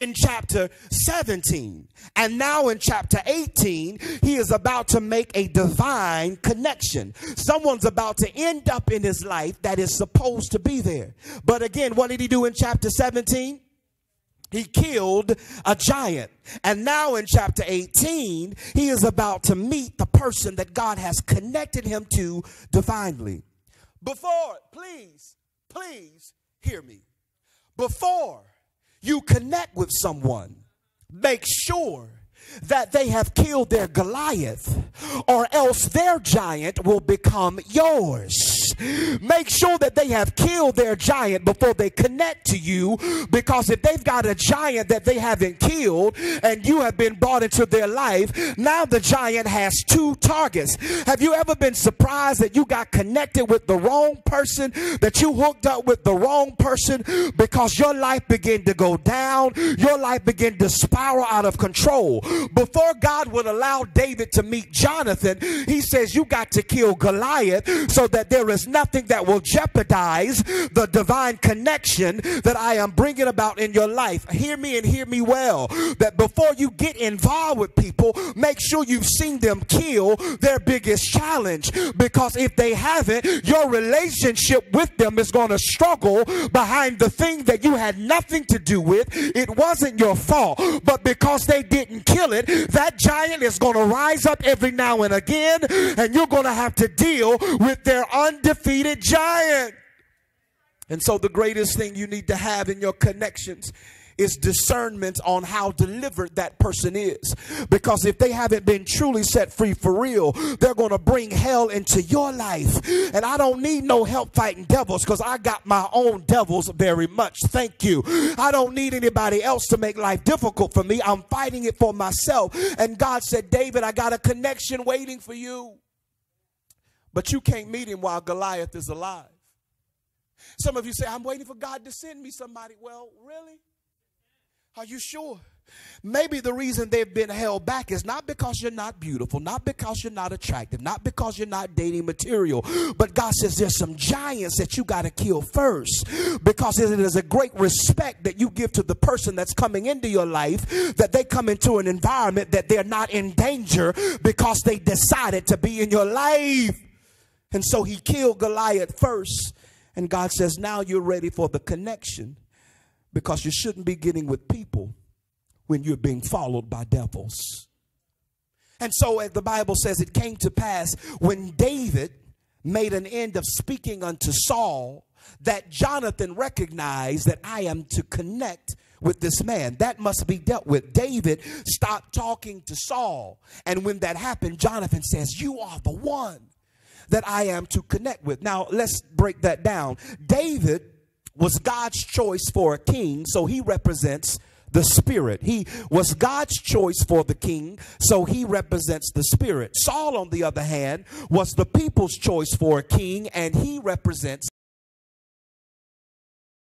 in chapter 17. And now in chapter 18, he is about to make a divine connection. Someone's about to end up in his life that is supposed to be there. But again, what did he do in chapter 17? He killed a giant. And now in chapter 18, he is about to meet the person that God has connected him to divinely. Before, please, please hear me. Before you connect with someone, make sure that they have killed their Goliath, or else their giant will become yours. Make sure that they have killed their giant before they connect to you, because if they've got a giant that they haven't killed and you have been brought into their life, now the giant has two targets. Have you ever been surprised that you got connected with the wrong person, that you hooked up with the wrong person because your life began to go down, your life began to spiral out of control? Before God would allow David to meet Jonathan, he says, You got to kill Goliath so that there is nothing that will jeopardize the divine connection that I am bringing about in your life. Hear me and hear me well. That before you get involved with people, make sure you've seen them kill their biggest challenge. Because if they haven't, your relationship with them is going to struggle behind the thing that you had nothing to do with. It wasn't your fault, but because they didn't kill it, that giant is going to rise up every now and again, and you're going to have to deal with their undefeated giant. And so, the greatest thing you need to have in your connections is discernment on how delivered that person is. Because if they haven't been truly set free for real, they're going to bring hell into your life. And I don't need no help fighting devils because I got my own devils very much. Thank you. I don't need anybody else to make life difficult for me. I'm fighting it for myself. And God said, David, I got a connection waiting for you. But you can't meet him while Goliath is alive. Some of you say, I'm waiting for God to send me somebody. Well, really? Are you sure? Maybe the reason they've been held back is not because you're not beautiful, not because you're not attractive, not because you're not dating material, but God says there's some giants that you got to kill first because it is a great respect that you give to the person that's coming into your life that they come into an environment that they're not in danger because they decided to be in your life. And so he killed Goliath first. And God says, now you're ready for the connection because you shouldn't be getting with people when you're being followed by devils. And so, as the Bible says, it came to pass when David made an end of speaking unto Saul that Jonathan recognized that I am to connect with this man. That must be dealt with. David stopped talking to Saul. And when that happened, Jonathan says, You are the one that I am to connect with. Now, let's break that down. David was God's choice for a king, so he represents the spirit. He was God's choice for the king, so he represents the spirit. Saul, on the other hand, was the people's choice for a king, and he represents